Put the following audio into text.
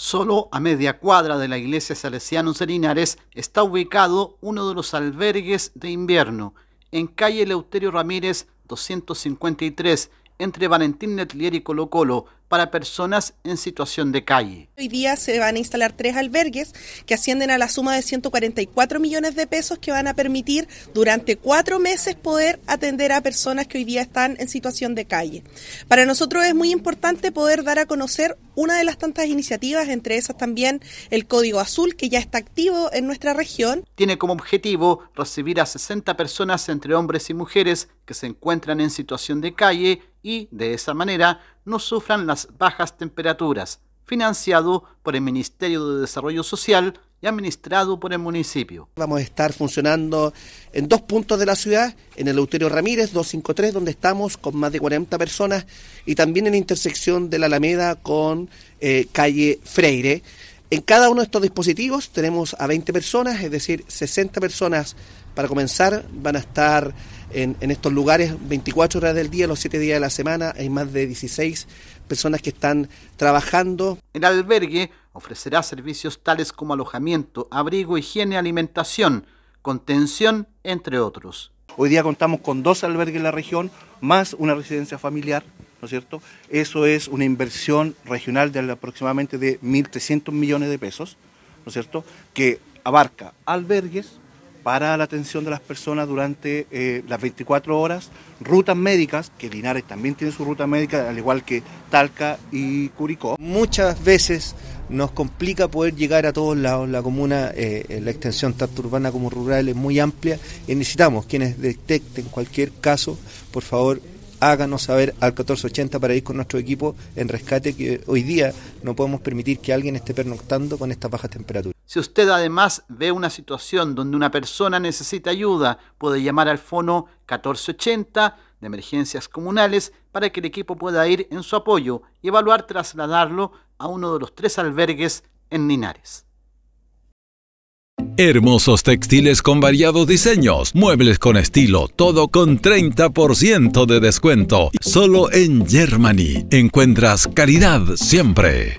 Solo a media cuadra de la iglesia Salesianos de Linares está ubicado uno de los albergues de invierno, en calle Leuterio Ramírez 253, entre Valentín Netlier y Colo Colo, para personas en situación de calle. Hoy día se van a instalar tres albergues que ascienden a la suma de 144 millones de pesos que van a permitir durante cuatro meses poder atender a personas que hoy día están en situación de calle. Para nosotros es muy importante poder dar a conocer una de las tantas iniciativas, entre esas también el Código Azul, que ya está activo en nuestra región. Tiene como objetivo recibir a 60 personas entre hombres y mujeres que se encuentran en situación de calle y, de esa manera, no sufran las bajas temperaturas, financiado por el Ministerio de Desarrollo Social y administrado por el municipio. Vamos a estar funcionando en dos puntos de la ciudad, en el Euterio Ramírez 253, donde estamos con más de 40 personas, y también en la intersección de la Alameda con eh, calle Freire. En cada uno de estos dispositivos tenemos a 20 personas, es decir, 60 personas para comenzar van a estar en, estos lugares 24 horas del día, los 7 días de la semana. Hay más de 16 personas que están trabajando. El albergue ofrecerá servicios tales como alojamiento, abrigo, higiene, alimentación, contención, entre otros. Hoy día contamos con dos albergues en la región, más una residencia familiar, ¿no es cierto? Eso es una inversión regional de aproximadamente de 1.300 millones de pesos, ¿no es cierto? Que abarca albergues, para la atención de las personas durante eh, las 24 horas, rutas médicas, que Linares también tiene su ruta médica, al igual que Talca y Curicó. Muchas veces nos complica poder llegar a todos lados. La comuna, eh, la extensión tanto urbana como rural es muy amplia y necesitamos quienes detecten cualquier caso, por favor, háganos saber al 1480 para ir con nuestro equipo en rescate que hoy día no podemos permitir que alguien esté pernoctando con estas bajas temperaturas. Si usted además ve una situación donde una persona necesita ayuda, puede llamar al fono 1480 de emergencias comunales para que el equipo pueda ir en su apoyo y evaluar trasladarlo a uno de los tres albergues en Linares. Hermosos textiles con variados diseños, muebles con estilo, todo con 30% de descuento. Solo en Germany encuentras calidad siempre.